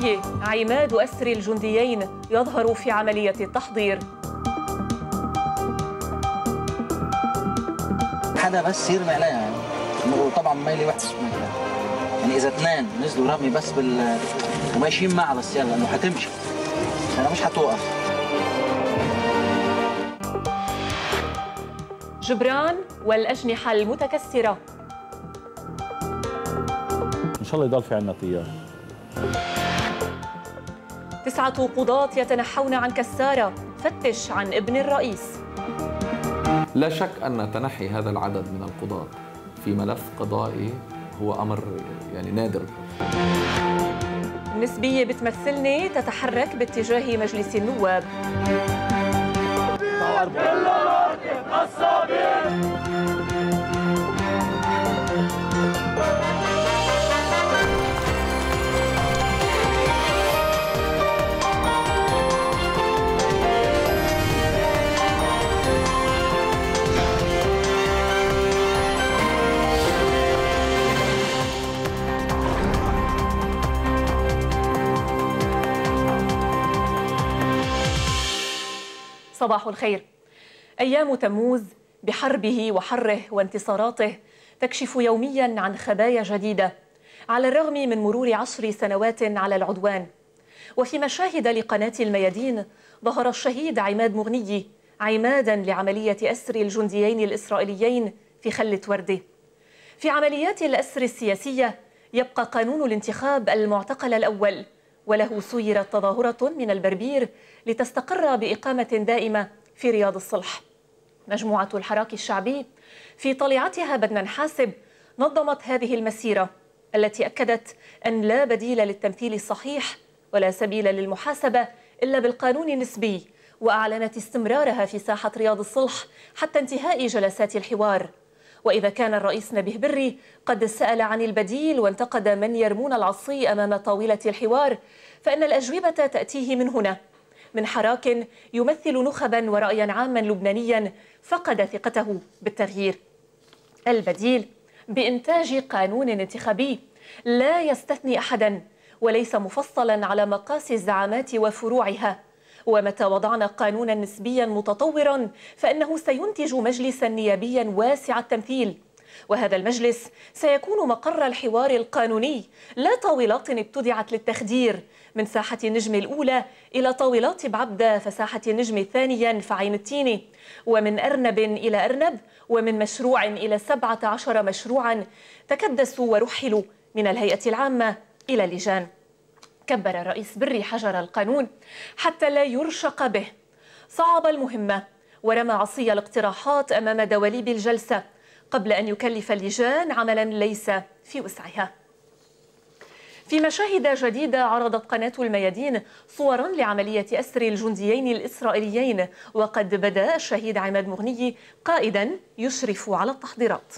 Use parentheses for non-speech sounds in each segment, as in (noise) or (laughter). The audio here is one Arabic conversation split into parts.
مغنية عماد أسر الجنديين يظهر في عملية التحضير. حدا بس يرمي عليها يعني وطبعا ميلي وحش. يعني إذا اثنين نزلوا رمي بس بال وماشيين معها بس يلا إنه حتمشي. أنا مش حتوقف. جبران والأجنحة المتكسرة. إن شاء الله يضل في عنا طيار. تسعة قضاة يتنحون عن كسارة فتش عن ابن الرئيس. لا شك أن تنحي هذا العدد من القضاة في ملف قضائي هو أمر يعني نادر. النسبية بتمثلني تتحرك باتجاه مجلس النواب. صباح الخير. أيام تموز بحربه وحره وانتصاراته تكشف يوميا عن خبايا جديدة على الرغم من مرور عشر سنوات على العدوان. وفي مشاهد لقناة الميادين ظهر الشهيد عماد مغني عمادا لعملية أسر الجنديين الإسرائيليين في خلة وردة في عمليات الأسر السياسية يبقى قانون الانتخاب المعتقل الأول. وله سيرت تظاهرة من البربير لتستقر بإقامة دائمة في رياض الصلح. مجموعة الحراك الشعبي في طليعتها بدنا نحاسب نظمت هذه المسيرة التي أكدت أن لا بديل للتمثيل الصحيح ولا سبيل للمحاسبة إلا بالقانون النسبي وأعلنت استمرارها في ساحة رياض الصلح حتى انتهاء جلسات الحوار. وإذا كان الرئيس نبيه بري قد سأل عن البديل وانتقد من يرمون العصي أمام طاولة الحوار فإن الأجوبة تأتيه من هنا. من حراك يمثل نخبا ورأيا عاما لبنانيا فقد ثقته بالتغيير. البديل بإنتاج قانون انتخابي لا يستثني أحدا وليس مفصلا على مقاس الزعامات وفروعها. ومتى وضعنا قانونا نسبيا متطورا فإنه سينتج مجلسا نيابيا واسع التمثيل. وهذا المجلس سيكون مقر الحوار القانوني لا طاولات ابتدعت للتخدير من ساحة النجم الأولى إلى طاولات بعبدة فساحة النجم الثانية فعين التيني ومن أرنب إلى أرنب ومن مشروع إلى سبعة عشر مشروعا تكدسوا ورحلوا من الهيئة العامة إلى اللجان كبر الرئيس بري حجر القانون حتى لا يرشق به. صعب المهمة ورمى عصي الاقتراحات أمام دواليب الجلسة قبل أن يكلف اللجان عملا ليس في وسعها. في مشاهد جديدة عرضت قناة الميادين صورا لعملية أسر الجنديين الإسرائيليين وقد بدأ الشهيد عماد مغني قائدا يشرف على التحضيرات.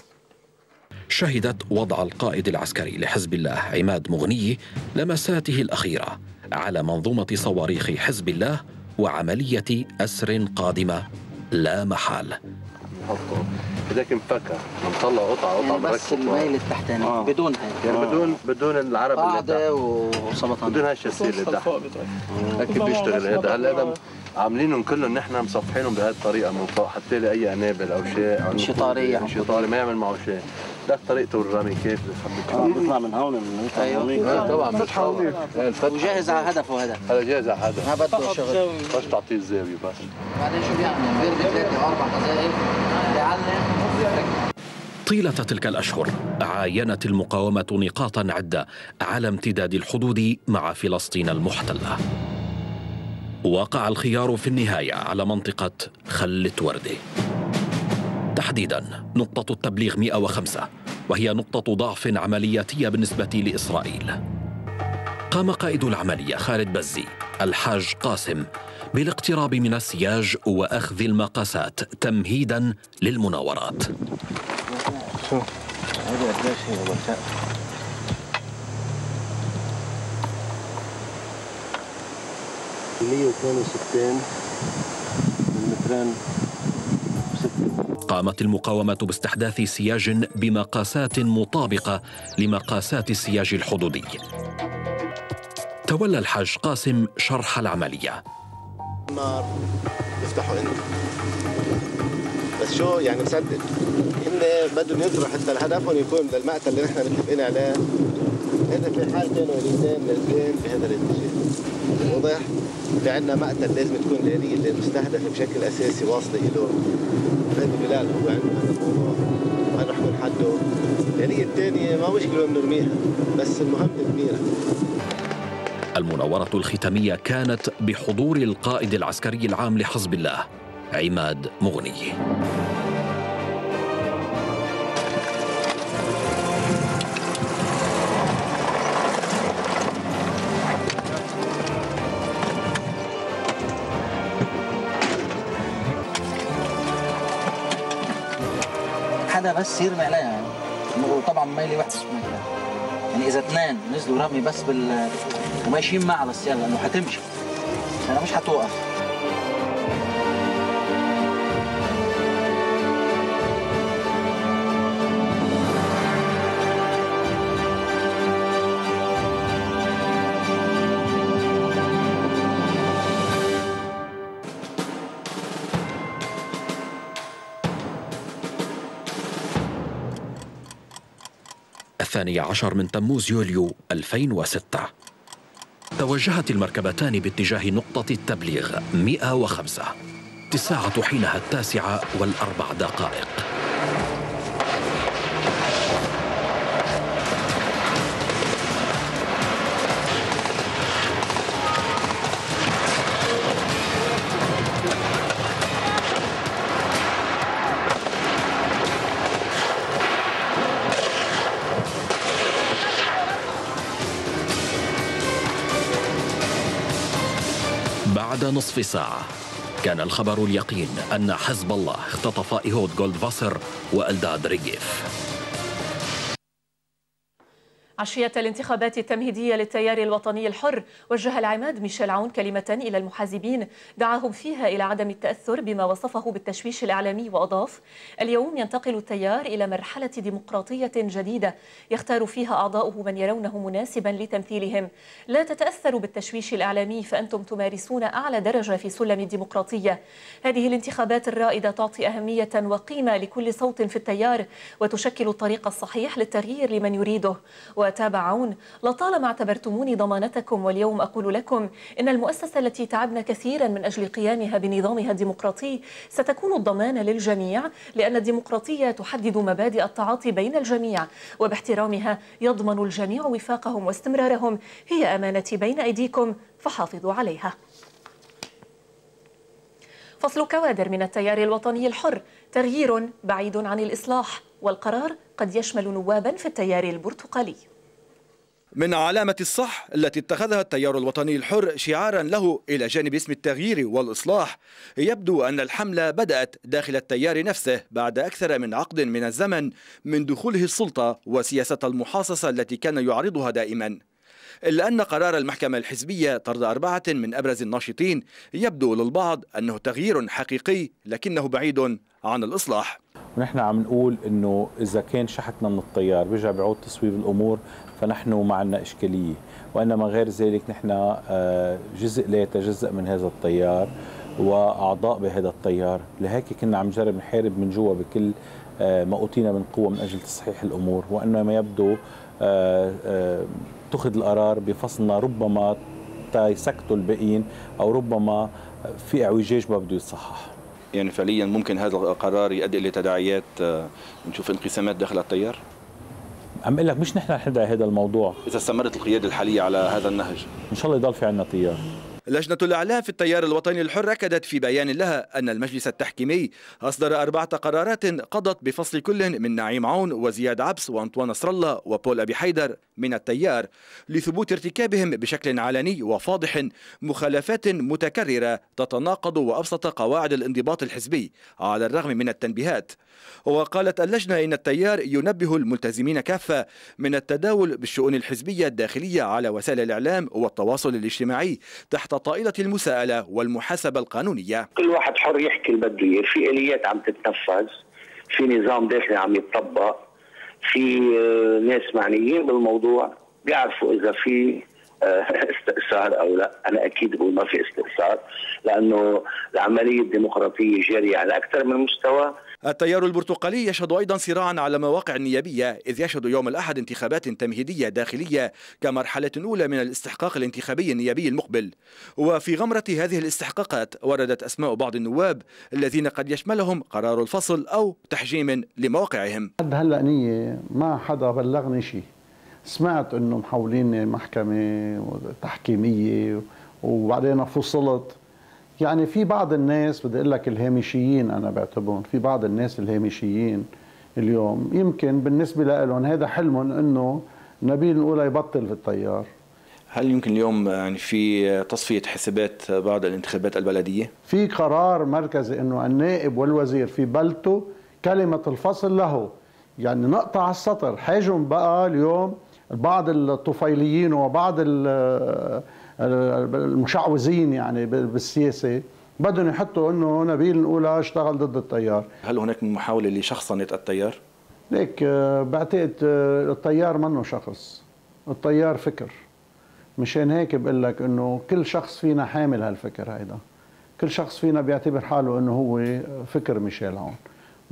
شهدت وضع القائد العسكري لحزب الله عماد مغني لمساته الأخيرة على منظومة صواريخ حزب الله وعملية أسر قادمة لا محال. هذاك مفكر مطلع قطعة قطعة بس الميل التحتاني. آه. بدون يعني بدون بدون العرب قاعدة وسبطان بدون هالشاسيه اللي تحت. هيك بيشتغل. هذا هلا عاملينهم كلهم نحن مصفحينهم بهذه الطريقة من فوق حتى لي اي أنابل أو شيء. انشطاريه انشطاري ما يعمل معه شيء. لك طريقته الرمي كيف آه بيطلع من هون من أيوه. طبعا. فتحه وجاهز على هدفه هذا. هذا جاهز على هدفه. ما بده شغل. بس تعطيه الزاوية بس. بعدين شو بيعمل؟ بيرمي ثلاثة أربع قذائف بيعلم. طيلة تلك الأشهر عاينت المقاومة نقاطا عدة على امتداد الحدود مع فلسطين المحتلة. وقع الخيار في النهاية على منطقة خلة وردة تحديدا نقطة التبليغ 105 وهي نقطة ضعف عملياتية بالنسبة لإسرائيل. قام قائد العملية خالد بزي الحاج قاسم بالاقتراب من السياج وأخذ المقاسات تمهيدا للمناورات. شو هذه قديش هي مية واثنين وستين مترين. قامت المقاومة باستحداث سياج بمقاسات مطابقة لمقاسات السياج الحدودي. تولى الحاج قاسم شرح العملية. النار تفتحوا انت بس شو يعني مصدق هن بدهم يجروا حتى هدفهم يكون للمقتل اللي نحن متفقين عليه. هن في حالتين وليدين نازلين بهذا الاتجاه. واضح؟ عندنا مقتل لازم تكون الآلية اللي مستهدفة بشكل أساسي واصلة إله فادي بلال هو عنده هذا الموضوع. وهذا رح يكون حده. الآلية الثانية ما مشكلة نرميها بس المهم تدميرها المناورة الختامية كانت بحضور القائد العسكري العام لحزب الله عماد مغني. بس يرمي عليها يعني وطبعا ميلي وحش يعني إذا اثنين نزلوا رمي بس بال وماشيين معها للسيارة لأنه حتمشي. أنا مش حتوقف. الثاني عشر من تموز يوليو 2006 توجهت المركبتان باتجاه نقطة التبليغ 105 الساعة حينها التاسعة والأربع دقائق. بعد نصف ساعة كان الخبر اليقين أن حزب الله اختطف إيهود جولدفاسر وألداد ريجيف. عشية الانتخابات التمهيدية للتيار الوطني الحر وجه العماد ميشيل عون كلمة إلى المحازبين دعاهم فيها إلى عدم التأثر بما وصفه بالتشويش الإعلامي وأضاف اليوم ينتقل التيار إلى مرحلة ديمقراطية جديدة يختار فيها أعضاؤه من يرونه مناسبا لتمثيلهم. لا تتأثروا بالتشويش الإعلامي فأنتم تمارسون أعلى درجة في سلم الديمقراطية. هذه الانتخابات الرائدة تعطي أهمية وقيمة لكل صوت في التيار وتشكل الطريق الصحيح للتغيير لمن يريده. وتابع عون لطالما اعتبرتموني ضمانتكم واليوم أقول لكم إن المؤسسة التي تعبنا كثيرا من أجل قيامها بنظامها الديمقراطي ستكون الضمان للجميع لأن الديمقراطية تحدد مبادئ التعاطي بين الجميع وباحترامها يضمن الجميع وفاقهم واستمرارهم. هي أمانتي بين أيديكم فحافظوا عليها. فصل كوادر من التيار الوطني الحر. تغيير بعيد عن الإصلاح والقرار قد يشمل نوابا في التيار البرتقالي. من علامة الصح التي اتخذها التيار الوطني الحر شعارا له إلى جانب اسم التغيير والإصلاح. يبدو أن الحملة بدأت داخل التيار نفسه بعد أكثر من عقد من الزمن من دخوله السلطة وسياسة المحاصصة التي كان يعرضها دائما. إلا أن قرار المحكمة الحزبية طرد أربعة من أبرز الناشطين يبدو للبعض أنه تغيير حقيقي لكنه بعيد عن الإصلاح. ونحن عم نقول إنه إذا كان شحتنا من التيار بيرجع بيعود تصويب الأمور فنحن ما عندنا إشكالية. وإنما غير ذلك نحن آه، جزء لا يتجزأ من هذا التيار وأعضاء بهذا التيار لهيك كنا عم نجرب نحارب من جوا بكل آه، ما أوتينا من قوة من أجل تصحيح الأمور. وإنما يبدو آه، اتخذ القرار بفصلنا ربما تيسكتوا الباقيين أو ربما في اعوجاج ما بده يتصحح. يعني فعليا ممكن هذا القرار يؤدي إلى تداعيات نشوف انقسامات داخل التيار؟ عم أقول لك مش نحن ندعي هذا الموضوع. إذا استمرت القيادة الحالية على هذا النهج. إن شاء الله يضل في عندنا تيار. لجنة الإعلام في التيار الوطني الحر أكدت في بيان لها أن المجلس التحكيمي أصدر أربعة قرارات قضت بفصل كل من نعيم عون وزياد عبس وأنطوان نصر الله وبول أبي حيدر من التيار لثبوت ارتكابهم بشكل علني وفاضح مخالفات متكررة تتناقض وأبسط قواعد الانضباط الحزبي على الرغم من التنبيهات. وقالت اللجنة إن التيار ينبه الملتزمين كافة من التداول بالشؤون الحزبية الداخلية على وسائل الإعلام والتواصل الاجتماعي تحت طائلة المساءلة والمحاسبة القانونية. كل واحد حر يحكي اللي بده يصير في آليات عم تتنفذ في نظام داخلي عم يتطبق في ناس معنيين بالموضوع بيعرفوا إذا في آه، (laughs) استئثار أو لا. أنا أكيد بقول ما في استئثار لأنه العملية الديمقراطية جارية على أكثر من مستوى. التيار البرتقالي يشهد أيضا صراعا على مواقع النيابية إذ يشهد يوم الأحد انتخابات تمهيدية داخلية كمرحلة أولى من الاستحقاق الانتخابي النيابي المقبل. وفي غمرة هذه الاستحقاقات وردت أسماء بعض النواب الذين قد يشملهم قرار الفصل أو تحجيم لمواقعهم. حد هلأ نية ما حدا بلغني شيء. سمعت انه محولين محكمة تحكيمية وبعدين فصلت. يعني في بعض الناس بدي أقول لك الهامشيين أنا بعتبرهم في بعض الناس الهامشيين اليوم يمكن بالنسبة لهم هذا حلمهم إنه نبيل الاولى يبطل في الطيار هل يمكن اليوم يعني في تصفية حسابات بعض الانتخابات البلدية؟ في قرار مركزي إنه النائب والوزير في بلدته كلمة الفصل له يعني نقطع السطر حاجم بقى اليوم بعض الطفيليين وبعض المشعوذين يعني بالسياسة بدهم يحطوا إنه نبيل الأولى اشتغل ضد التيار. هل هناك من محاوله لشخصنه التيار؟ ليك آه، بعتقد آه، التيار منه شخص. التيار فكر. مشان هيك بقول لك إنه كل شخص فينا حامل هالفكر هيدا. كل شخص فينا بيعتبر حاله إنه هو فكر ميشيل عون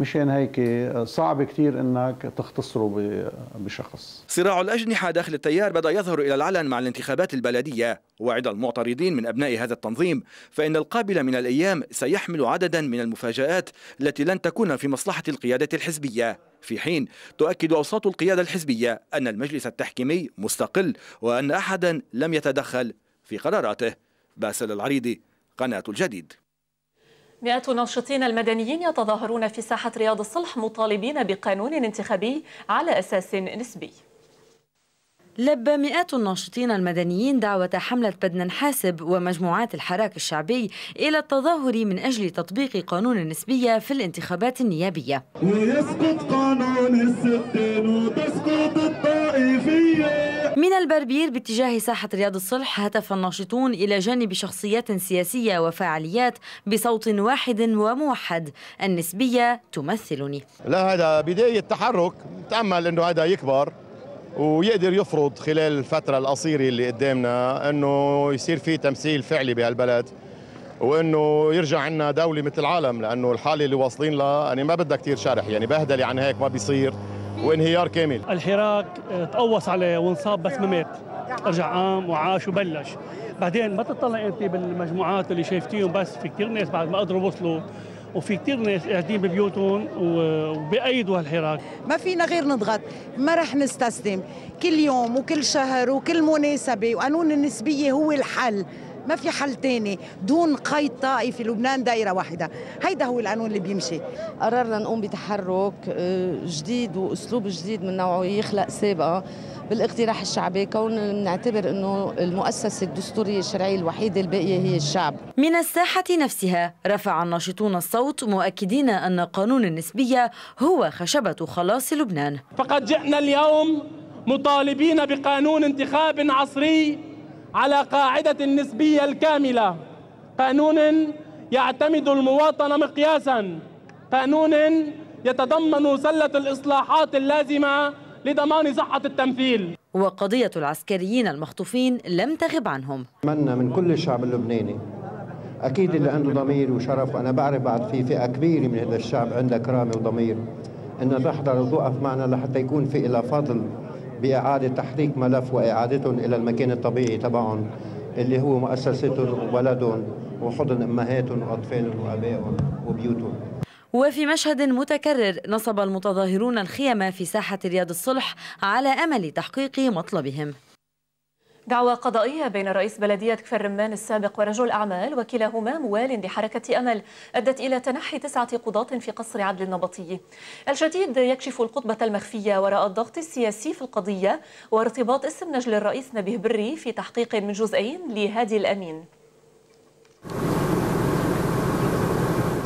مشان هيك صعب كثير إنك تختصره بشخص. صراع الأجنحة داخل التيار بدأ يظهر إلى العلن مع الانتخابات البلدية. وعد المعترضين من أبناء هذا التنظيم فإن القابل من الأيام سيحمل عددا من المفاجآت التي لن تكون في مصلحة القيادة الحزبية. في حين تؤكد أوساط القيادة الحزبية أن المجلس التحكيمي مستقل وأن أحدا لم يتدخل في قراراته. باسل العريضي قناة الجديد. مئات الناشطين المدنيين يتظاهرون في ساحة رياض الصلح مطالبين بقانون انتخابي على أساس نسبي. لبى مئات الناشطين المدنيين دعوة حملة بدنا نحاسب ومجموعات الحراك الشعبي إلى التظاهر من أجل تطبيق قانون النسبية في الانتخابات النيابية. ويسقط قانون الستين وتسقط الطائفية. من البربير باتجاه ساحة رياض الصلح هتف الناشطون إلى جانب شخصيات سياسية وفعاليات بصوت واحد وموحد. النسبية تمثلني. لا هذا بداية تحرك. نتأمل أنه هذا يكبر. ويقدر يفرض خلال الفترة القصيرة اللي قدامنا أنه يصير في تمثيل فعلي بهالبلد وإنه يرجع عنا دولة مثل العالم لأنه الحالة اللي واصلين لها يعني ما بدها كثير شرح يعني بهدلة عن هيك ما بيصير وانهيار كامل. الحراك تقوص عليه وانصاب بس ما مات رجع قام وعاش وبلش. بعدين ما تطلع انت بالمجموعات اللي شايفتيهم بس في كثير ناس بعد ما قدروا وصلوا وفي كثير ناس قاعدين ببيوتهم وبأيدوا هالحراك. ما فينا غير نضغط ما رح نستسلم. كل يوم وكل شهر وكل مناسبة وقانون النسبية هو الحل. ما في حل تاني دون قيد طائفي لبنان دائرة واحدة هيدا هو القانون اللي بيمشي قررنا نقوم بتحرك آه، جديد وأسلوب جديد من نوعه يخلق سابقة بالاقتراح الشعبي كون نعتبر إنه المؤسسة الدستورية الشرعية الوحيدة الباقية هي الشعب. من الساحة نفسها رفع الناشطون الصوت مؤكدين أن قانون النسبية هو خشبة خلاص لبنان. فقد جئنا اليوم مطالبين بقانون انتخاب عصري على قاعدة النسبية الكاملة. قانون يعتمد المواطنة مقياسا. قانون يتضمن سلة الإصلاحات اللازمة لضمان صحة التمثيل. وقضية العسكريين المخطوفين لم تغب عنهم. أتمنى من كل الشعب اللبناني أكيد اللي عنده ضمير وشرف وأنا بعرف بعد في فئة كبيرة من هذا الشعب عندها كرامة وضمير أن تحضر وتوقف معنا لحتى يكون في إلى فضل. بإعادة تحريك ملف وإعادتهم إلى المكان الطبيعي تبعهم اللي هو مؤسستهم وبلدهم وحضن أمهاتهم وأطفالهم وأبائهم وبيوتهم. وفي مشهد متكرر نصب المتظاهرون الخيم في ساحة رياض الصلح على أمل تحقيق مطلبهم. دعوى قضائية بين رئيس بلدية كفر رمان السابق ورجل أعمال وكلاهما موال لحركة أمل أدت إلى تنحي تسعة قضاة في قصر عدل النبطي. الجديد يكشف القطبة المخفية وراء الضغط السياسي في القضية وارتباط اسم نجل الرئيس نبيه بري في تحقيق من جزئين لهادي الأمين.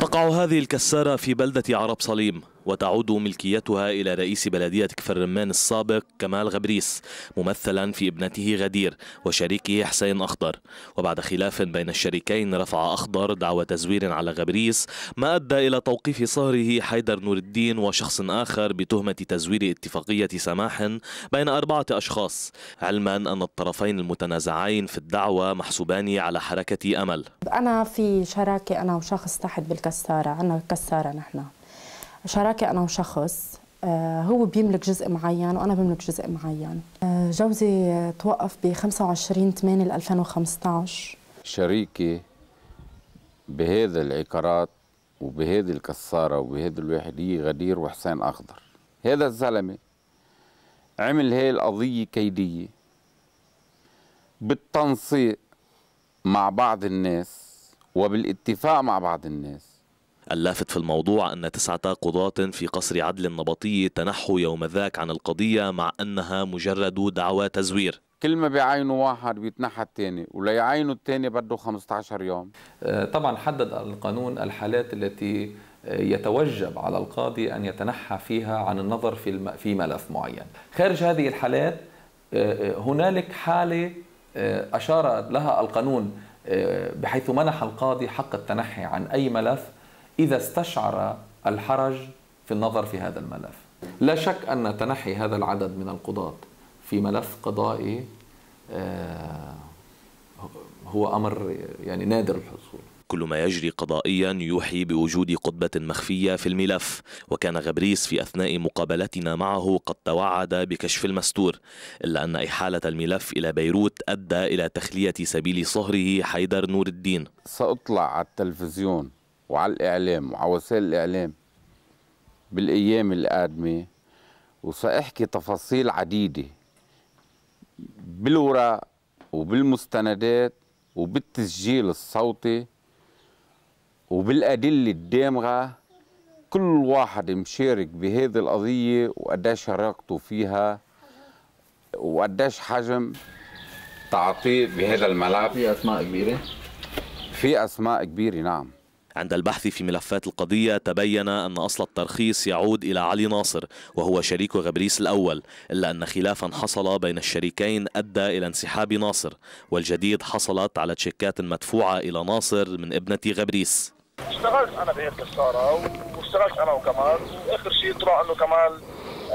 تقع هذه الكسارة في بلدة عرب صليم. وتعود ملكيتها إلى رئيس بلدية كفر رمان السابق كمال غبريس ممثلا في ابنته غدير وشريكه حسين أخضر. وبعد خلاف بين الشريكين رفع أخضر دعوى تزوير على غبريس ما أدى إلى توقيف صهره حيدر نور الدين وشخص آخر بتهمة تزوير اتفاقية سماح بين أربعة أشخاص علما أن الطرفين المتنازعين في الدعوة محسوبان على حركة أمل. أنا في شراكة أنا وشخص تحت بالكسارة عنا كسارة نحن. شراكة أنا وشخص آه، هو بيملك جزء معين وأنا بملك جزء معين. آه، جوزي توقف ب 25 8 2015 شريكي بهذا العقارات وبهذه الكسارة وبهذه الواحدية غدير وحسين أخضر. هذا الزلمة عمل هاي القضية كيدية. بالتنسيق مع بعض الناس وبالاتفاق مع بعض الناس. اللافت في الموضوع أن تسعة قضاة في قصر عدل النبطي تنحوا يوم ذاك عن القضية مع أنها مجرد دعوى تزوير. كل ما بيعينوا واحد بيتنحى الثاني ولا يعينوا الثاني بده 15 يوم. طبعا حدد القانون الحالات التي يتوجب على القاضي أن يتنحى فيها عن النظر في في ملف معين. خارج هذه الحالات هنالك حالة أشار لها القانون بحيث منح القاضي حق التنحي عن أي ملف إذا استشعر الحرج في النظر في هذا الملف. لا شك أن تنحي هذا العدد من القضاة في ملف قضائي هو أمر يعني نادر الحصول. كل ما يجري قضائيا يوحي بوجود قطبة مخفية في الملف وكان غبريس في أثناء مقابلتنا معه قد توعد بكشف المستور إلا أن إحالة الملف إلى بيروت أدى إلى تخلية سبيل صهره حيدر نور الدين. سأطلع على التلفزيون. وعلى الإعلام وعلى وسائل الإعلام بالأيام القادمة وسأحكي تفاصيل عديدة بالوراق وبالمستندات وبالتسجيل الصوتي وبالأدلة الدامغة. كل واحد مشارك بهذه القضية وقداش شاركته فيها وقداش حجم تعاطيه بهذا الملف. في أسماء كبيرة؟ في أسماء كبيرة نعم. عند البحث في ملفات القضية تبين أن أصل الترخيص يعود إلى علي ناصر وهو شريك غبريس الأول إلا أن خلافا حصل بين الشريكين أدى إلى انسحاب ناصر والجديد حصلت على تشيكات مدفوعة إلى ناصر من ابنة غبريس. اشتغلت أنا بهيك الساره واشتغلت أنا وكمال وآخر شيء طلع إنه كمال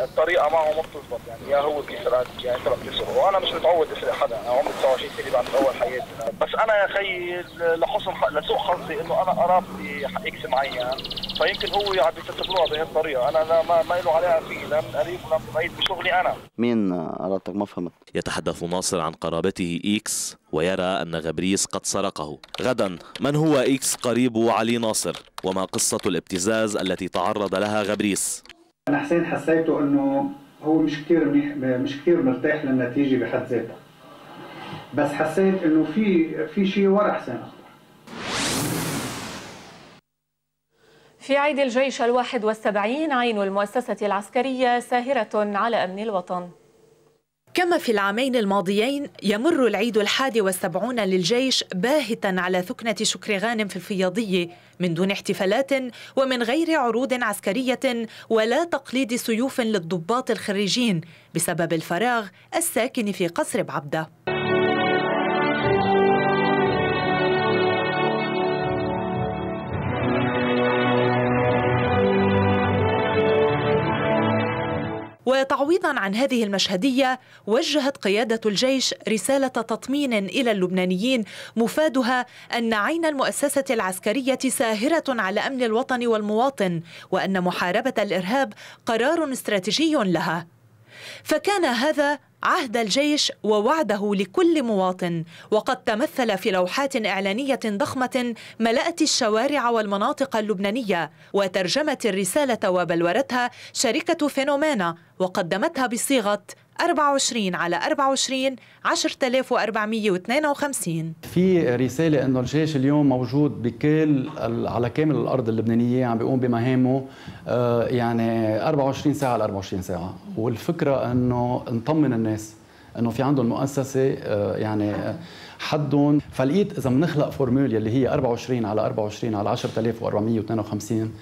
الطريقة معه ما بتزبط يعني يا هو بيسرق يعني أنت بتسرق وأنا مش متعود اسرق حدا أنا عمري 29 سنة بعد أول حياتي. بس أنا يا خيي لحسن لسوء حظي إنه أنا قرابتي إكس معين فيمكن هو عم بيعتبروها بهالطريقة. أنا لا ما, ما له عليها فيه لا من قريب ولا من بعيد بشغلي أنا. مين قرابتك ما فهمت؟ يتحدث ناصر عن قرابته إكس ويرى أن غبريس قد سرقه. غدا من هو إكس قريب علي ناصر؟ وما قصة الابتزاز التي تعرض لها غبريس؟ أنا حسين حسيته إنه هو مش كثير منيح مش كثير مرتاح للنتيجة بحد ذاتها. بس حسيت إنه في في شيء ورا حسين في عيد الجيش الواحد والسبعين عين المؤسسة العسكرية ساهرة على أمن الوطن. كما في العامين الماضيين يمر العيد الحادي والسبعون للجيش باهتا على ثكنة شكر غانم في الفياضية من دون احتفالات ومن غير عروض عسكرية ولا تقليد سيوف للضباط الخريجين بسبب الفراغ الساكن في قصر بعبدة. وتعويضا عن هذه المشهدية وجهت قيادة الجيش رسالة تطمين إلى اللبنانيين مفادها أن عين المؤسسة العسكرية ساهرة على أمن الوطن والمواطن وأن محاربة الإرهاب قرار استراتيجي لها. فكان هذا عهد الجيش ووعده لكل مواطن وقد تمثل في لوحات إعلانية ضخمة ملأت الشوارع والمناطق اللبنانية وترجمت الرسالة وبلورتها شركة فينومينا وقدمتها بصيغة 24 على 24 10452 في رسالة أنه الجيش اليوم موجود بكل على كامل الأرض اللبنانية عم بيقوم بمهامه يعني 24 ساعة على 24 ساعة. والفكرة أنه نطمن الناس أنه في عندهم مؤسسة يعني حدهم. فلقيت إذا بنخلق فورمول اللي هي 24 على 24 على 10452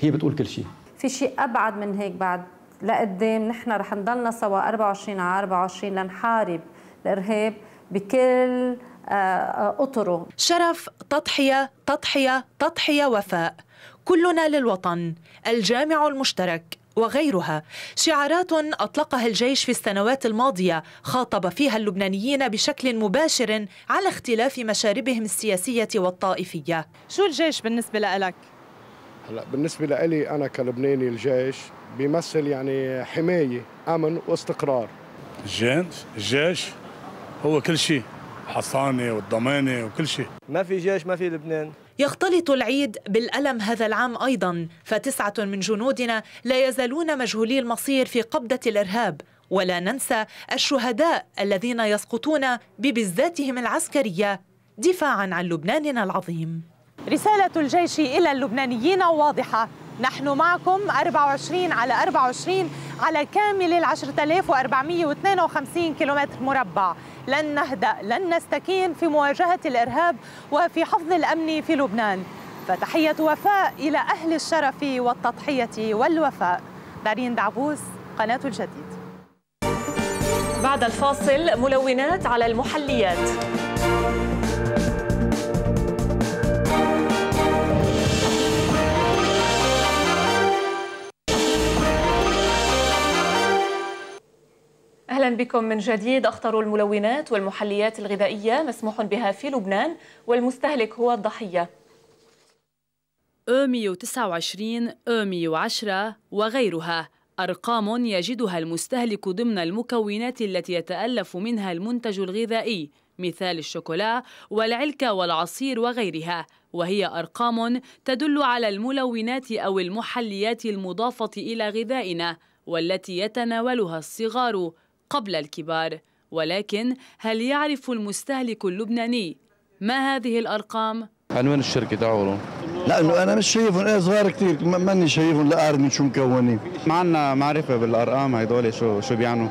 هي بتقول كل شيء. في شيء أبعد من هيك بعد؟ لقدام نحن رح نضلنا سوا 24 على 24 لنحارب الإرهاب بكل أطره. شرف تضحية تضحية تضحية وفاء. كلنا للوطن الجامع المشترك وغيرها. شعارات أطلقها الجيش في السنوات الماضية خاطب فيها اللبنانيين بشكل مباشر على اختلاف مشاربهم السياسية والطائفية. شو الجيش بالنسبة لك هلا بالنسبة لي أنا كلبناني الجيش بيمثل يعني حماية أمن واستقرار. الجيش الجيش هو كل شيء. حصانة والضمانة وكل شيء. ما في جيش ما في لبنان. يختلط العيد بالألم هذا العام أيضا فتسعة من جنودنا لا يزالون مجهولي المصير في قبضة الإرهاب. ولا ننسى الشهداء الذين يسقطون ببزاتهم العسكرية دفاعا عن لبناننا العظيم. رسالة الجيش إلى اللبنانيين واضحة. نحن معكم 24 على 24 على كامل ال 10452 كيلومتر مربع. لن نهدأ لن نستكين في مواجهة الإرهاب وفي حفظ الأمن في لبنان. فتحية وفاء إلى أهل الشرف والتضحية والوفاء. دارين دعبوس قناة الجديد. بعد الفاصل ملونات على المحليات. أهلا بكم من جديد. أخطر الملونات والمحليات الغذائية مسموح بها في لبنان والمستهلك هو الضحية. أو 129 أو 110 وغيرها. أرقام يجدها المستهلك ضمن المكونات التي يتألف منها المنتج الغذائي مثال الشوكولا والعلكة والعصير وغيرها. وهي أرقام تدل على الملونات أو المحليات المضافة إلى غذائنا والتي يتناولها الصغار. قبل الكبار ولكن هل يعرف المستهلك اللبناني ما هذه الأرقام؟ عنوان الشركة تعالوا لأنه أنا مش شايفهم. إيه صغار كثير ماني شايفهم. لا اعرف من شو مكونين. ما عندنا معرفة بالأرقام هدول شو شو بيعنوا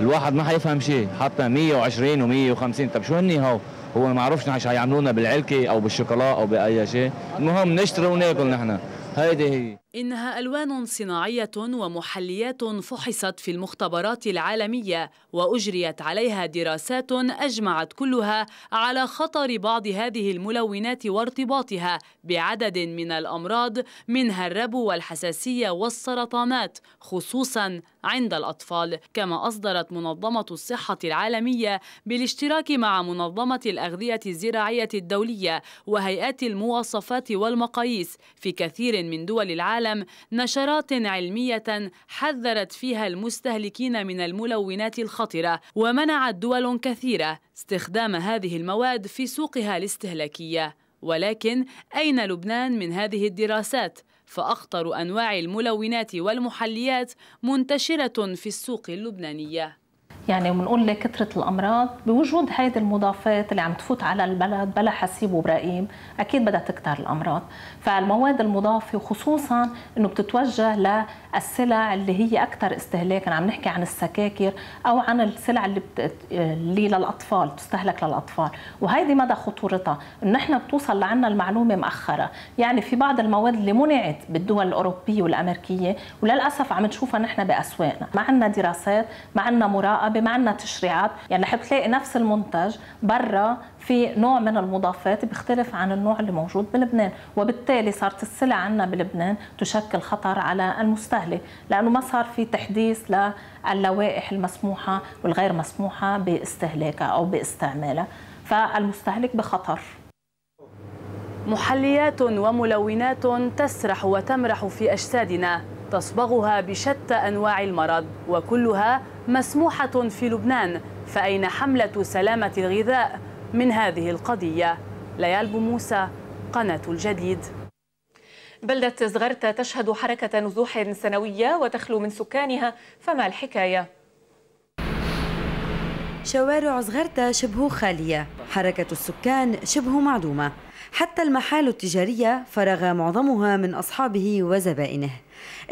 الواحد ما حيفهم شيء. حتى 120 و150 طب شو هني هو؟ هو ما عرفش شو يعملونا بالعلكة أو بالشوكولا أو بأي شيء. المهم نشتري وناكل نحن. هيدي هي. إنها ألوان صناعية ومحليات فحصت في المختبرات العالمية وأجريت عليها دراسات أجمعت كلها على خطر بعض هذه الملونات وارتباطها بعدد من الأمراض منها الربو والحساسية والسرطانات خصوصا عند الأطفال. كما أصدرت منظمة الصحة العالمية بالاشتراك مع منظمة الأغذية الزراعية الدولية وهيئات المواصفات والمقاييس في كثير من دول العالم العالم نشرات علمية حذرت فيها المستهلكين من الملونات الخطرة ومنعت دول كثيرة استخدام هذه المواد في سوقها الاستهلاكية ولكن أين لبنان من هذه الدراسات؟ فأخطر أنواع الملونات والمحليات منتشرة في السوق اللبنانية يعني بنقول لكثرة الأمراض بوجود هيدي المضافات اللي عم تفوت على البلد بلا حسيب وبراقيم أكيد بدها تكتر الأمراض. فالمواد المضافة وخصوصا أنه بتتوجه للسلع اللي هي أكثر استهلاكا عم نحكي عن السكاكر أو عن السلع اللي, بت... اللي للأطفال تستهلك للأطفال. وهيدي مدى خطورتها. أنه نحن بتوصل لعنا المعلومة مأخرة. يعني في بعض المواد اللي منعت بالدول الأوروبية والأمريكية وللأسف عم نشوفها نحن بأسواقنا. ما عندنا دراسات ما عندنا مراقبة ما عندنا تشريعات. يعني رح تلاقي نفس المنتج برا في نوع من المضافات بيختلف عن النوع اللي موجود بلبنان وبالتالي صارت السلع عندنا بلبنان تشكل خطر على المستهلك لأنه ما صار في تحديث للوائح المسموحة والغير مسموحة باستهلاكها أو باستعمالها. فالمستهلك بخطر. محليات وملونات تسرح وتمرح في أجسادنا. تصبغها بشتى أنواع المرض وكلها مسموحة في لبنان فأين حملة سلامة الغذاء من هذه القضية؟ ليال موسى قناة الجديد. بلدة زغرتة تشهد حركة نزوح سنوية وتخلو من سكانها فما الحكاية؟ شوارع زغرتة شبه خالية حركة السكان شبه معدومة. حتى المحال التجارية فرغ معظمها من أصحابه وزبائنه.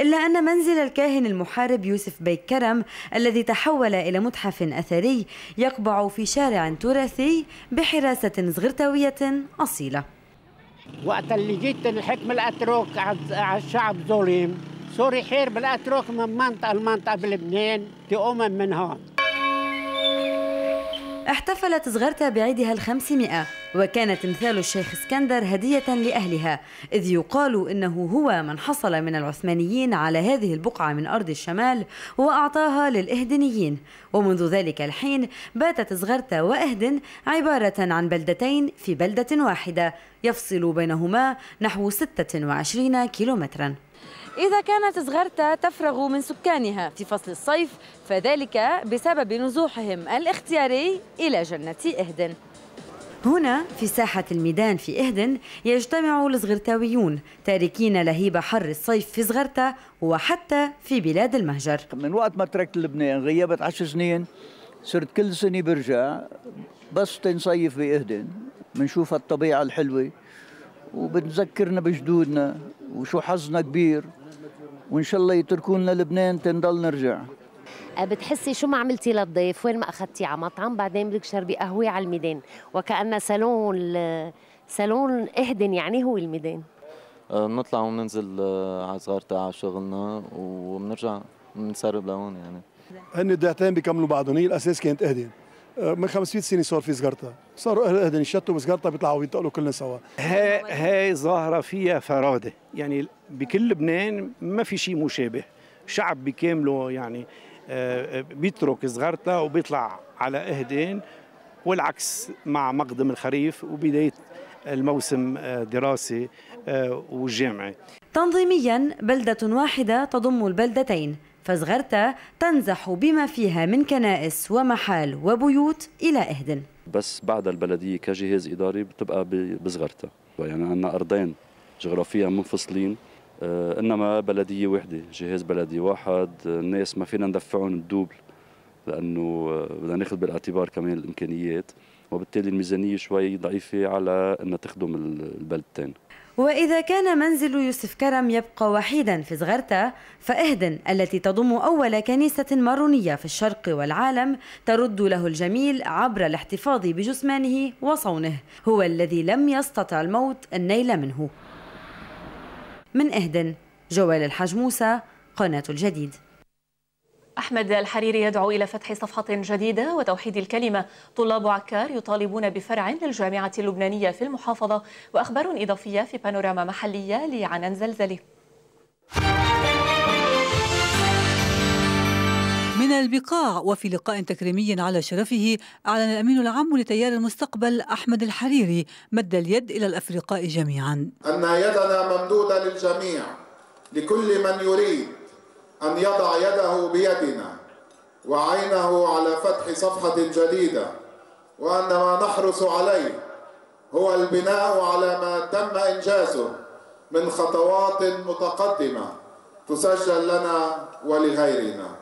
إلا أن منزل الكاهن المحارب يوسف بيك كرم الذي تحول إلى متحف أثري يقبع في شارع تراثي بحراسة زغرتوية أصيلة. وقت اللي جيت الحكم الأتروك على الشعب ظلم سوري خير بالاترك من منطقة لمنطقة بلبنان تؤمن من هون. احتفلت زغرتا بعيدها الخمسمائة وكان تمثال الشيخ اسكندر هدية لأهلها إذ يقال إنه هو من حصل من العثمانيين على هذه البقعة من أرض الشمال وأعطاها للإهدنيين. ومنذ ذلك الحين باتت زغرتا وإهدن عبارة عن بلدتين في بلدة واحدة يفصل بينهما نحو 26 كيلومتراً. إذا كانت زغرتا تفرغ من سكانها في فصل الصيف فذلك بسبب نزوحهم الاختياري إلى جنة إهدن. هنا في ساحة الميدان في إهدن يجتمع الزغرتاويون تاركين لهيب حر الصيف في زغرتا وحتى في بلاد المهجر. من وقت ما تركت لبنان غيبت عشر سنين صرت كل سنة برجع بس تنصيف بإهدن بنشوف الطبيعة الحلوة وبتذكرنا بجدودنا وشو حظنا كبير. وإن شاء الله يتركوا لنا لبنان تنضل نرجع. بتحسي شو ما عملتي للضيف؟ وين ما اخذتيه على مطعم بعدين بدك تشربي قهوة على الميدان. وكأن سالون سالون إهدن يعني هو الميدان. بنطلع وبننزل على صغارتا على شغلنا وبنرجع بنسرب لهون يعني. هن الدعتين بيكملوا بعضهم هي الأساس كانت إهدن. من 500 سنة صار في سجارتا صاروا أهل أهدن يشتوا بسجارتا بيطلعوا وينتقلوا كلنا سوا. هاي هاي ظاهرة فيها فرادة. يعني بكل لبنان ما في شيء مشابه. شعب بكامله يعني بيترك صغارتا وبيطلع على أهدين والعكس مع مقدم الخريف وبداية الموسم دراسي والجامعي. تنظيميا بلدة واحدة تضم البلدتين. فزغرتا تنزح بما فيها من كنائس ومحال وبيوت إلى إهدن بس بعد البلدية كجهاز إداري بتبقى بزغرتا. يعني عندنا أرضين جغرافيا منفصلين إنما بلدية واحدة جهاز بلدي واحد الناس ما فينا ندفعهم الدوبل لأنه بدنا ناخذ بالاعتبار كمان الإمكانيات وبالتالي الميزانية شوي ضعيفة على أنها تخدم البلدتين وإذا كان منزل يوسف كرم يبقى وحيدا في زغرتا فإهدن التي تضم أول كنيسة مارونية في الشرق والعالم ترد له الجميل عبر الاحتفاظ بجثمانه وصونه. هو الذي لم يستطع الموت النيل منه. من إهدن جوال الحاج موسى قناة الجديد. أحمد الحريري يدعو إلى فتح صفحة جديدة وتوحيد الكلمة. طلاب عكار يطالبون بفرع للجامعة اللبنانية في المحافظة وأخبار إضافية في بانوراما محلية لعنان زلزلة. من البقاع وفي لقاء تكريمي على شرفه أعلن الأمين العام لتيار المستقبل أحمد الحريري مد اليد إلى الأفرقاء جميعا. أن يدنا ممدودة للجميع لكل من يريد أن يضع يده بيدنا وعينه على فتح صفحة جديدة وأن ما نحرص عليه هو البناء على ما تم إنجازه من خطوات متقدمة تسجل لنا ولغيرنا.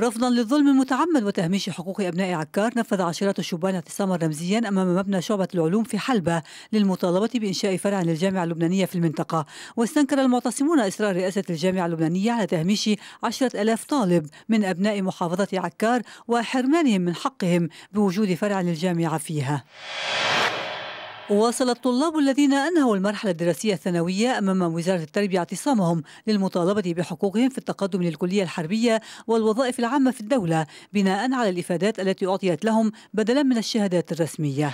رفضا للظلم المتعمد وتهميش حقوق أبناء عكار نفذ عشرات الشبان اعتصاما رمزيا أمام مبنى شعبة العلوم في حلبة للمطالبة بإنشاء فرع للجامعة اللبنانية في المنطقة. واستنكر المعتصمون إصرار رئاسة الجامعة اللبنانية على تهميش عشرة ألاف طالب من أبناء محافظة عكار وحرمانهم من حقهم بوجود فرع للجامعة فيها. واصل الطلاب الذين أنهوا المرحلة الدراسية الثانوية أمام وزارة التربية اعتصامهم للمطالبة بحقوقهم في التقدم للكلية الحربية والوظائف العامة في الدولة بناء على الإفادات التي أعطيت لهم بدلا من الشهادات الرسمية.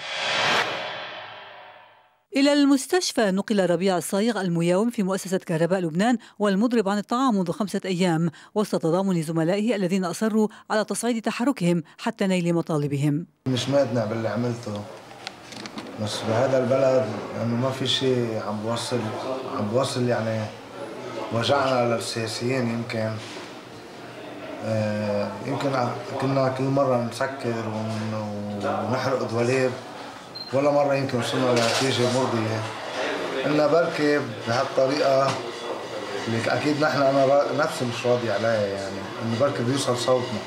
إلى المستشفى نقل ربيع الصايغ المياوم في مؤسسة كهرباء لبنان والمضرب عن الطعام منذ خمسة أيام وسط تضامن زملائه الذين أصروا على تصعيد تحركهم حتى نيل مطالبهم. مش مقتنع باللي عملته. بس بهذا البلد انه ما في شيء عم بوصل عم بوصل يعني وجعنا للسياسيين يمكن آه يمكن كنا كل مرة نسكر ونحرق دواليب ولا مرة يمكن وصلنا لنتيجة مرضية. قلنا بركي بهالطريقة اللي أكيد نحن أنا نفسي مش راضي عليها يعني إنه بركي بيوصل صوتنا.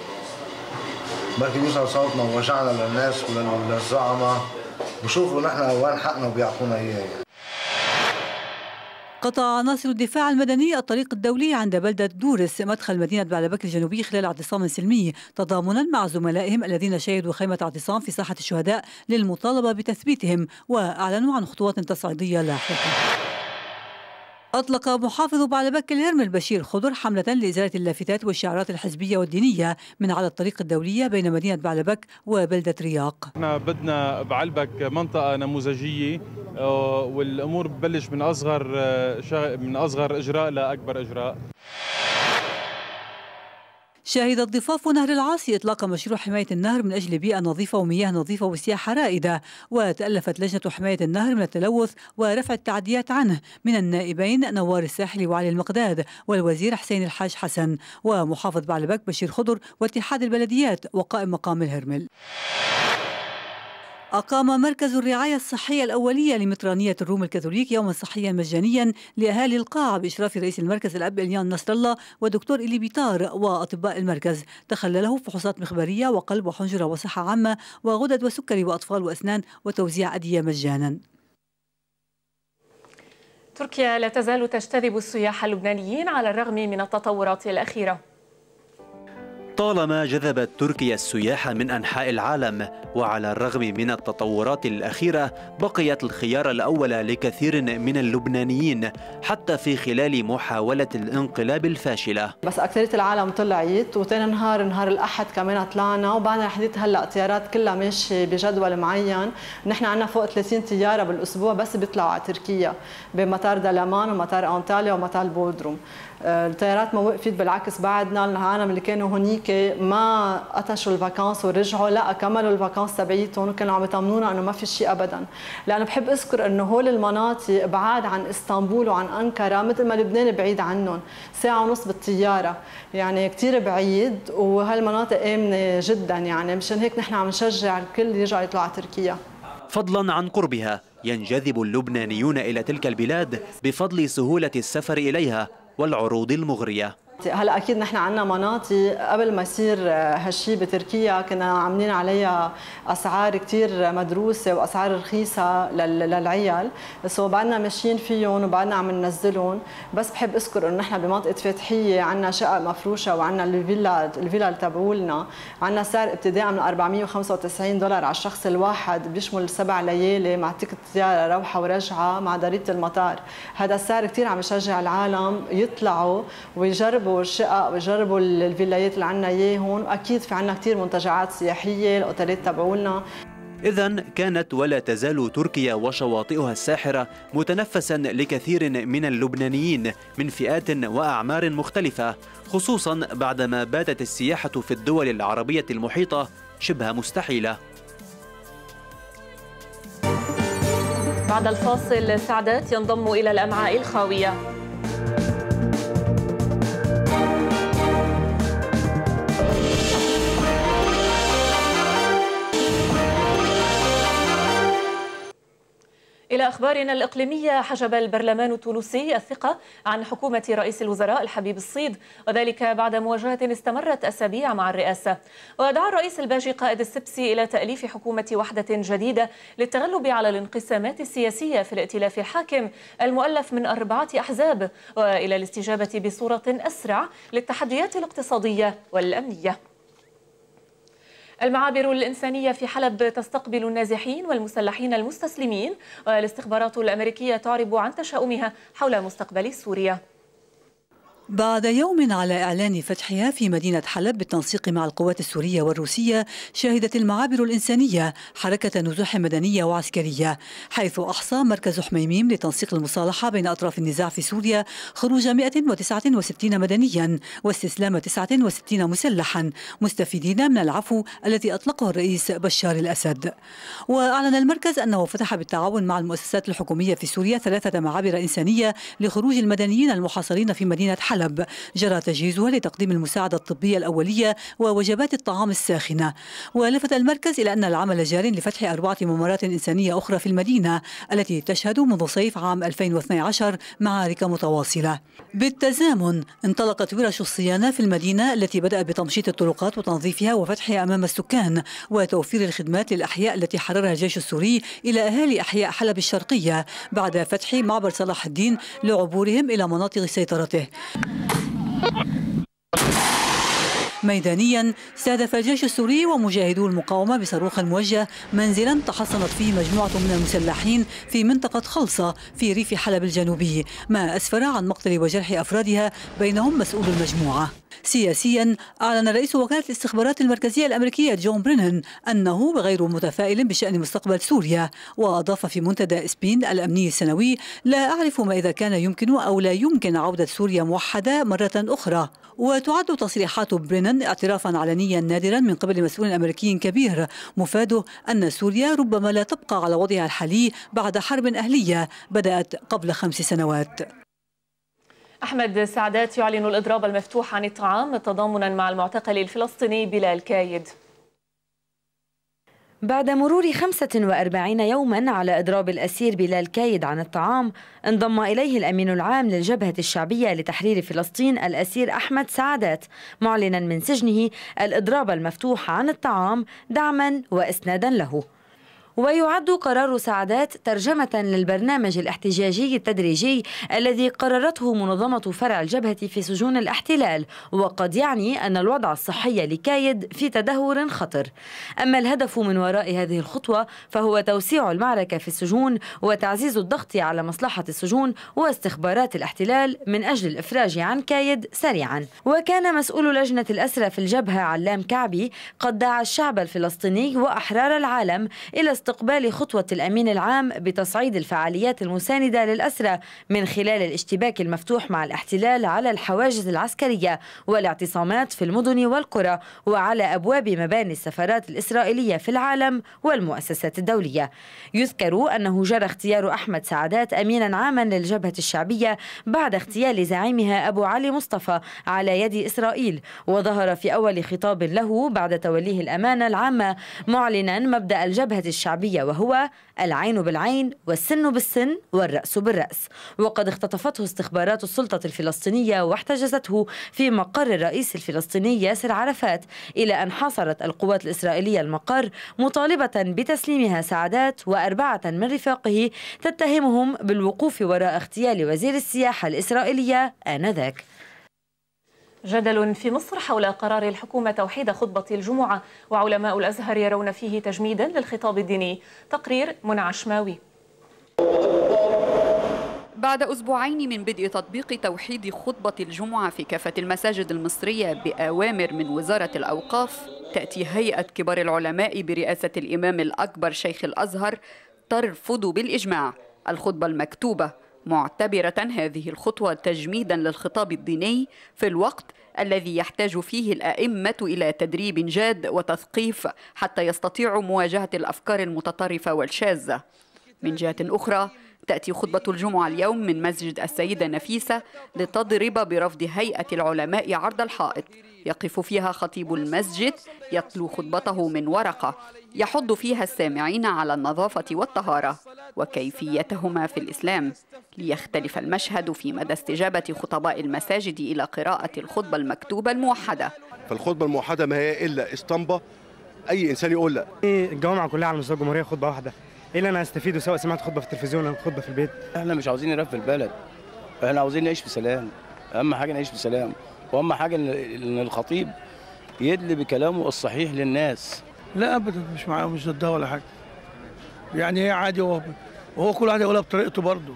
بركي بيوصل صوتنا ووجعنا للناس وللزعماء بشوفوا نحن وين حقنا وبيعطونا اياه يعني. قطع عناصر الدفاع المدني الطريق الدولي عند بلدة دورس مدخل مدينة بعلبك الجنوبي خلال اعتصام سلمي تضامنا مع زملائهم الذين شهدوا خيمة اعتصام في ساحة الشهداء للمطالبة بتثبيتهم وأعلنوا عن خطوات تصعيدية لاحقة أطلق محافظ بعلبك الهرمل بشير خضر حملة لإزالة اللافتات والشعارات الحزبية والدينية من على الطريق الدولية بين مدينة بعلبك وبلدة رياق. إحنا بدنا بعلبك منطقة نموذجية آه، والأمور ببلش من أصغر آه، من أصغر إجراء لأكبر إجراء. شهدت ضفاف نهر العاصي إطلاق مشروع حماية النهر من أجل بيئة نظيفة ومياه نظيفة وسياحة رائدة وتألفت لجنة حماية النهر من التلوث ورفع التعديات عنه من النائبين نوار الساحلي وعلي المقداد والوزير حسين الحاج حسن ومحافظ بعلبك بشير خضر واتحاد البلديات وقائم مقام الهرمل. أقام مركز الرعاية الصحية الأولية لمطرانية الروم الكاثوليك يوما صحيا مجانيا لأهالي القاعة بإشراف رئيس المركز الأب إليان نصر الله ودكتور إلي بيطار وأطباء المركز. تخلله فحوصات مخبرية وقلب وحنجرة وصحة عامة وغدد وسكري وأطفال وأسنان وتوزيع أدية مجانا. تركيا لا تزال تجتذب السياح اللبنانيين على الرغم من التطورات الأخيرة. طالما جذبت تركيا السياح من أنحاء العالم وعلى الرغم من التطورات الأخيرة بقيت الخيار الأول لكثير من اللبنانيين حتى في خلال محاولة الانقلاب الفاشلة. بس أكثرية العالم طلعت وثاني نهار نهار الأحد كمان طلعنا وبعدنا لحديت هلأ طيارات كلها ماشيه بجدول معين. نحن عندنا فوق 30 طيارة بالأسبوع بس بيطلعوا على تركيا بمطار دلامان ومطار انطاليا ومطار بودروم. الطيارات ما وقفت بالعكس بعدنا العالم اللي كانوا هونيك ما قطشوا ال vacances ورجعوا لا كملوا ال vacances تبعيتهم وكانوا عم يطمنونا إنه ما في شيء ابدا. لأنه بحب أذكر إنه هول المناطق بعاد عن إسطنبول وعن أنقرة مثل ما لبنان بعيد عنهم ساعة ونص بالطيارة. يعني كثير بعيد وهالمناطق آمنة جدا يعني. مشان هيك نحن عم نشجع الكل يرجع يطلع على تركيا. فضلا عن قربها ينجذب اللبنانيون إلى تلك البلاد بفضل سهولة السفر إليها. والعروض المغرية. هلا أكيد نحن عندنا مناطق. قبل ما يصير هالشيء بتركيا كنا عاملين عليها أسعار كثير مدروسة وأسعار رخيصة للعيال. so بعدنا ماشيين فيهم وبعدنا عم ننزلهم. بس بحب أذكر إنه نحن بمنطقة فتحية عندنا شقق مفروشة وعندنا الفيلا الفيلا تبعولنا. عندنا سعر ابتداء من 495 دولار على الشخص الواحد. بيشمل سبع ليالي مع ticket طياره روحة ورجعة مع ضريبة المطار. هذا السعر كثير عم يشجع العالم يطلعوا ويجربوا يجربوا الشقق ويجربوا الفيلايات اللي عندنا اياهم وأكيد في عندنا كثير منتجعات سياحية الأوتيلات تبعولنا. إذا كانت ولا تزال تركيا وشواطئها الساحرة متنفسا لكثير من اللبنانيين من فئات وأعمار مختلفة خصوصا بعدما باتت السياحة في الدول العربية المحيطة شبه مستحيلة. بعد الفاصل سعدات ينضم إلى الأمعاء الخاوية. إلى أخبارنا الإقليمية حجب البرلمان التونسي الثقة عن حكومة رئيس الوزراء الحبيب الصيد وذلك بعد مواجهة استمرت أسابيع مع الرئاسة. ودعا الرئيس الباجي قائد السبسي إلى تأليف حكومة وحدة جديدة للتغلب على الانقسامات السياسية في الائتلاف الحاكم المؤلف من أربعة أحزاب وإلى الاستجابة بصورة أسرع للتحديات الاقتصادية والأمنية. المعابر الإنسانية في حلب تستقبل النازحين والمسلحين المستسلمين والاستخبارات الأمريكية تعرب عن تشاؤمها حول مستقبل سوريا. بعد يوم على إعلان فتحها في مدينة حلب بالتنسيق مع القوات السورية والروسية شهدت المعابر الإنسانية حركة نزوح مدنية وعسكرية حيث أحصى مركز حميميم لتنسيق المصالحة بين أطراف النزاع في سوريا خروج 169 مدنيا واستسلام 69 مسلحا مستفيدين من العفو الذي أطلقه الرئيس بشار الأسد. وأعلن المركز أنه فتح بالتعاون مع المؤسسات الحكومية في سوريا ثلاثة معابر إنسانية لخروج المدنيين المحاصرين في مدينة حلب. حلب. جرى تجهيزها لتقديم المساعدة الطبية الأولية ووجبات الطعام الساخنة. ولفت المركز إلى أن العمل جار لفتح أربعة ممرات إنسانية أخرى في المدينة التي تشهد منذ صيف عام 2012 معارك متواصلة. بالتزامن انطلقت ورش الصيانة في المدينة التي بدأت بتمشيط الطرقات وتنظيفها وفتحها أمام السكان وتوفير الخدمات للأحياء التي حررها الجيش السوري إلى أهالي أحياء حلب الشرقية بعد فتح معبر صلاح الدين لعبورهم إلى مناطق سيطرته. ميدانيا استهدف الجيش السوري ومجاهدو المقاومة بصاروخ موجه منزلا تحصنت فيه مجموعة من المسلحين في منطقة خلصة في ريف حلب الجنوبي ما أسفر عن مقتل وجرح أفرادها بينهم مسؤول المجموعة. سياسيا أعلن رئيس وكالة الاستخبارات المركزية الأمريكية جون برينن أنه غير متفائل بشأن مستقبل سوريا وأضاف في منتدى إسبين الأمني السنوي لا أعرف ما إذا كان يمكن أو لا يمكن عودة سوريا موحدة مرة أخرى. وتعد تصريحات برينن اعترافا علنيا نادرا من قبل مسؤول أمريكي كبير مفاده أن سوريا ربما لا تبقى على وضعها الحالي بعد حرب أهلية بدأت قبل خمس سنوات. أحمد سعدات يعلن الإضراب المفتوح عن الطعام تضامنا مع المعتقل الفلسطيني بلال كايد. بعد مرور 45 يوما على إضراب الأسير بلال كايد عن الطعام انضم إليه الأمين العام للجبهة الشعبية لتحرير فلسطين الأسير أحمد سعدات معلنا من سجنه الإضراب المفتوح عن الطعام دعما وإسنادا له. ويعد قرار سعدات ترجمة للبرنامج الاحتجاجي التدريجي الذي قررته منظمة فرع الجبهة في سجون الاحتلال وقد يعني أن الوضع الصحي لكايد في تدهور خطر. أما الهدف من وراء هذه الخطوة فهو توسيع المعركة في السجون وتعزيز الضغط على مصلحة السجون واستخبارات الاحتلال من أجل الإفراج عن كايد سريعا. وكان مسؤول لجنة الأسرى في الجبهة علام كعبي قد دعا الشعب الفلسطيني وأحرار العالم إلى استقبال خطوة الأمين العام بتصعيد الفعاليات المساندة للأسرى من خلال الاشتباك المفتوح مع الاحتلال على الحواجز العسكرية والاعتصامات في المدن والقرى وعلى أبواب مباني السفارات الإسرائيلية في العالم والمؤسسات الدولية. يذكر أنه جرى اختيار أحمد سعدات أمينا عاما للجبهة الشعبية بعد اغتيال زعيمها أبو علي مصطفى على يد إسرائيل وظهر في أول خطاب له بعد توليه الأمانة العامة معلنا مبدأ الجبهة الشعبية الشعبية وهو العين بالعين والسن بالسن والرأس بالرأس. وقد اختطفته استخبارات السلطة الفلسطينية واحتجزته في مقر الرئيس الفلسطيني ياسر عرفات إلى أن حاصرت القوات الإسرائيلية المقر مطالبة بتسليمها سعدات وأربعة من رفاقه تتهمهم بالوقوف وراء اغتيال وزير السياحة الإسرائيلية آنذاك. جدل في مصر حول قرار الحكومة توحيد خطبة الجمعة وعلماء الأزهر يرون فيه تجميدا للخطاب الديني. تقرير منى عشماوي بعد أسبوعين من بدء تطبيق توحيد خطبة الجمعة في كافة المساجد المصرية بأوامر من وزارة الأوقاف تأتي هيئة كبار العلماء برئاسة الإمام الأكبر شيخ الأزهر ترفض بالإجماع. الخطبة المكتوبة معتبرة هذه الخطوة تجميدا للخطاب الديني في الوقت الذي يحتاج فيه الأئمة إلى تدريب جاد وتثقيف حتى يستطيعوا مواجهة الأفكار المتطرفة والشاذة. من جهة أخرى تأتي خطبة الجمعة اليوم من مسجد السيدة نفيسة لتضرب برفض هيئة العلماء عرض الحائط. يقف فيها خطيب المسجد يتلو خطبته من ورقة. يحض فيها السامعين على النظافة والطهارة وكيفيتهما في الإسلام. ليختلف المشهد في مدى استجابة خطباء المساجد إلى قراءة الخطبة المكتوبة الموحدة. فالخطبة الموحدة ما هي إلا إسطمبة. أي إنسان يقول لا. الجوامع كلها على مستوى الجمهورية خطبة واحدة. إيه اللي أنا هستفيده سواء سمعت خطبة في التلفزيون أو خطبة في البيت؟ إحنا مش عاوزين نرفع البلد. إحنا عاوزين نعيش في سلام أهم حاجة نعيش في سلام وأهم حاجة ان الخطيب يدلي بكلامه الصحيح للناس. لا ابدا مش معاه مش ضدها ولا حاجة. يعني هي عادي وهو, وهو كل واحد يقولها بطريقته برضه.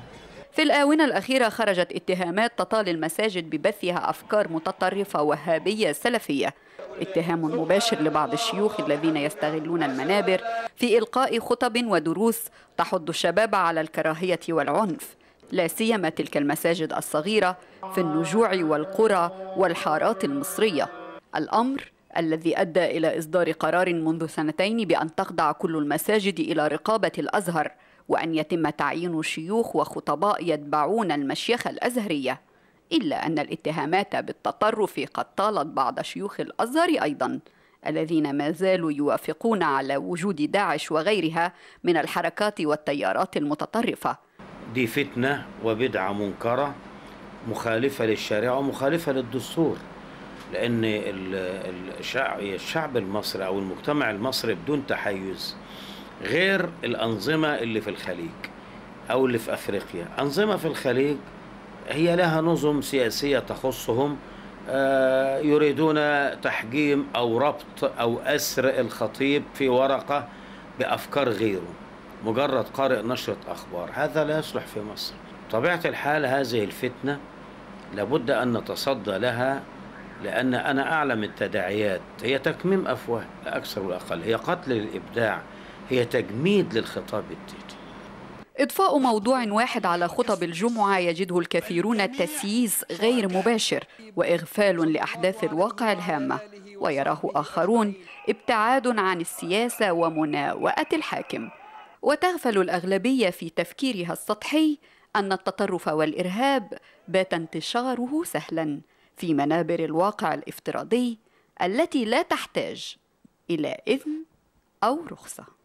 في الآونة الأخيرة خرجت اتهامات تطال المساجد ببثها أفكار متطرفة وهابية سلفية. اتهام مباشر لبعض الشيوخ الذين يستغلون المنابر في إلقاء خطب ودروس تحض الشباب على الكراهية والعنف لا سيما تلك المساجد الصغيرة في النجوع والقرى والحارات المصرية. الأمر الذي أدى إلى إصدار قرار منذ سنتين بأن تخضع كل المساجد إلى رقابة الأزهر وأن يتم تعيين شيوخ وخطباء يتبعون المشيخة الأزهرية. إلا أن الاتهامات بالتطرف قد طالت بعض شيوخ الأزهر أيضا الذين ما زالوا يوافقون على وجود داعش وغيرها من الحركات والتيارات المتطرفة. دي فتنة وبدعة منكرة مخالفة للشريعة ومخالفة للدستور لأن الشعب المصري أو المجتمع المصري بدون تحيز غير الأنظمة اللي في الخليج أو اللي في أفريقيا. أنظمة في الخليج هي لها نظم سياسية تخصهم آه، يريدون تحجيم أو ربط أو أسر الخطيب في ورقة بأفكار غيره مجرد قارئ نشرة أخبار. هذا لا يصلح في مصر. طبيعة الحال هذه الفتنة لابد أن نتصدى لها لأن أنا أعلم التداعيات. هي تكميم أفواه لا أكثر ولا أقل. هي قتل للإبداع هي تجميد للخطاب الديني إضفاء موضوع واحد على خطب الجمعة يجده الكثيرون تسييس غير مباشر وإغفال لأحداث الواقع الهامة ويراه آخرون ابتعاد عن السياسة ومناوئة الحاكم. وتغفل الأغلبية في تفكيرها السطحي أن التطرف والإرهاب بات انتشاره سهلا في منابر الواقع الافتراضي التي لا تحتاج إلى إذن أو رخصة.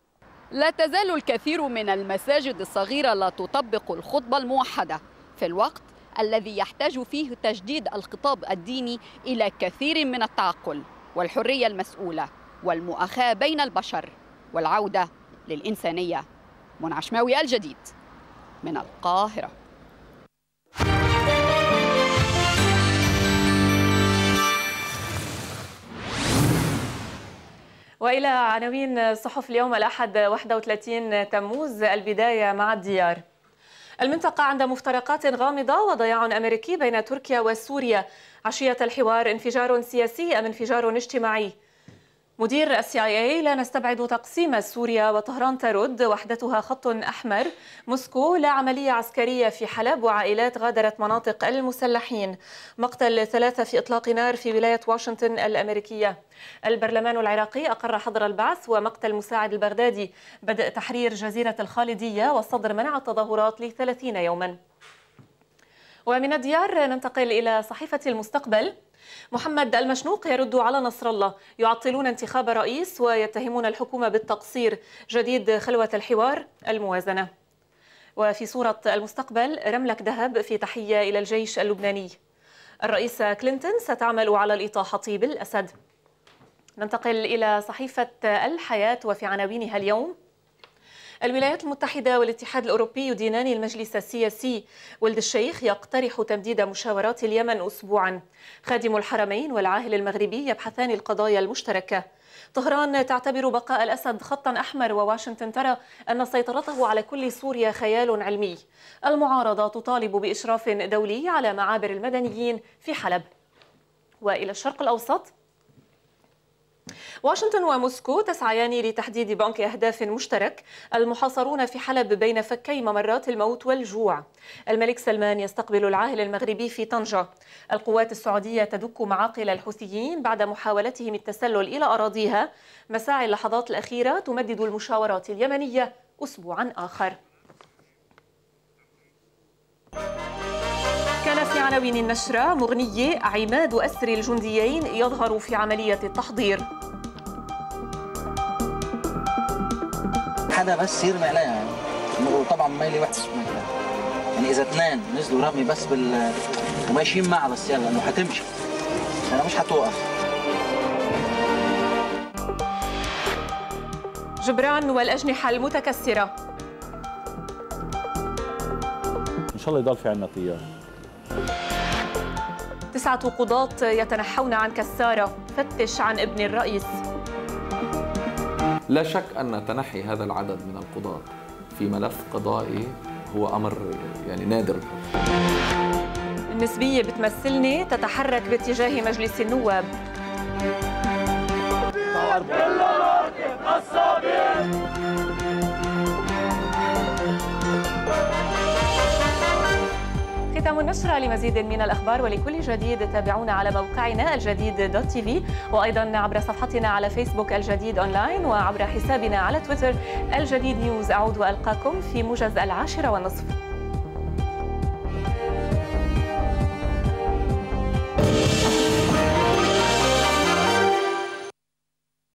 لا تزال الكثير من المساجد الصغيرة لا تطبق الخطبة الموحدة. في الوقت الذي يحتاج فيه تجديد الخطاب الديني إلى كثير من التعقل والحرية المسؤولة والمؤاخاة بين البشر والعودة للإنسانية. منى عشماوي الجديد من القاهرة. وإلى عناوين صحف اليوم الأحد 31 تموز البداية مع الديار. المنطقة عند مفترقات غامضة وضياع أمريكي بين تركيا وسوريا عشية الحوار انفجار سياسي أم انفجار اجتماعي؟ مدير السي آي اي لا نستبعد تقسيم سوريا وطهران ترد وحدتها خط أحمر. موسكو لا عملية عسكرية في حلب وعائلات غادرت مناطق المسلحين. مقتل ثلاثة في إطلاق نار في ولاية واشنطن الأمريكية. البرلمان العراقي أقر حظر البعث ومقتل مساعد البغدادي. بدء تحرير جزيرة الخالدية والصدر منع التظاهرات لثلاثين يوما. ومن الديار ننتقل إلى صحيفة المستقبل. محمد المشنوق يرد على نصر الله. يعطلون انتخاب رئيس ويتهمون الحكومة بالتقصير. جديد خلوة الحوار الموازنة. وفي صورة المستقبل رملك ذهب في تحية إلى الجيش اللبناني. الرئيس كلينتون ستعمل على الإطاحة بالأسد. ننتقل إلى صحيفة الحياة وفي عناوينها اليوم. الولايات المتحدة والاتحاد الأوروبي يدينان المجلس السياسي. ولد الشيخ يقترح تمديد مشاورات اليمن أسبوعا. خادم الحرمين والعاهل المغربي يبحثان القضايا المشتركة. طهران تعتبر بقاء الأسد خطا أحمر وواشنطن ترى أن سيطرته على كل سوريا خيال علمي. المعارضة تطالب بإشراف دولي على معابر المدنيين في حلب. وإلى الشرق الأوسط واشنطن وموسكو تسعيان لتحديد بنك أهداف مشترك المحاصرون في حلب بين فكي ممرات الموت والجوع. الملك سلمان يستقبل العاهل المغربي في طنجة. القوات السعودية تدك معاقل الحوثيين بعد محاولتهم التسلل إلى أراضيها. مساعي اللحظات الأخيرة تمدد المشاورات اليمنية أسبوعا آخر. كان في عناوين النشرة مغنية عماد أسر الجنديين يظهر في عملية التحضير. حدا بس يرمي عليها يعني وطبعا ميلي وحش يعني إذا اثنين نزلوا رمي بس بال وماشيين معها بس يلا إنه حتمشي. أنا مش حتوقف. جبران والأجنحة المتكسرة. إن شاء الله يضل في عندنا طيار. تسعة قضاة يتنحون عن كسارة. فتش عن ابن الرئيس. لا شك أن تنحي هذا العدد من القضاة في ملف قضائي هو أمر يعني نادر. النسبية بتمثلني تتحرك باتجاه مجلس النواب. ختام النشرة لمزيد من الأخبار ولكل جديد تابعونا على موقعنا الجديد. dot TV وأيضا عبر صفحتنا على فيسبوك الجديد أونلاين وعبر حسابنا على تويتر الجديد news. أعود وألقاكم في موجز العاشرة والنصف.